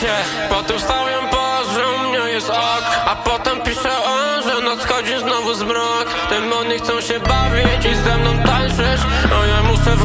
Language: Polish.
się. Potem stałem pożre, u mnie jest ok. A potem pisze on, że nadchodzi znowu zmrok. Demony chcą się bawić i ze mną tańczysz. Ja muszę